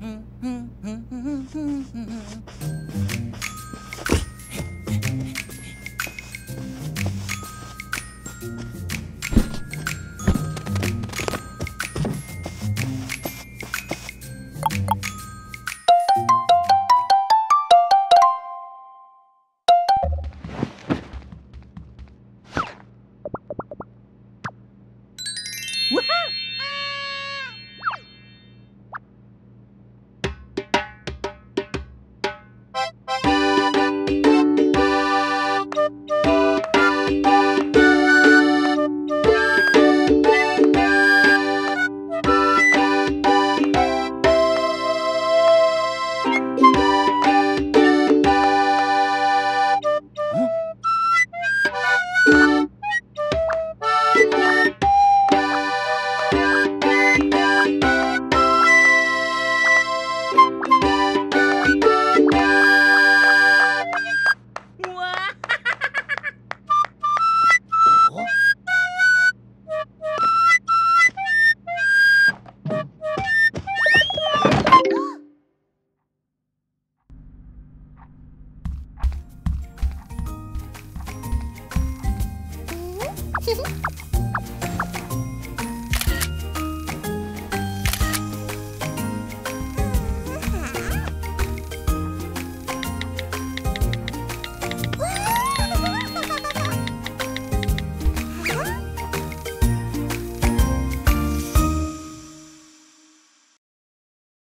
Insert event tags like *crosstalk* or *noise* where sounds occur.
Hehehe Hehehe *laughs*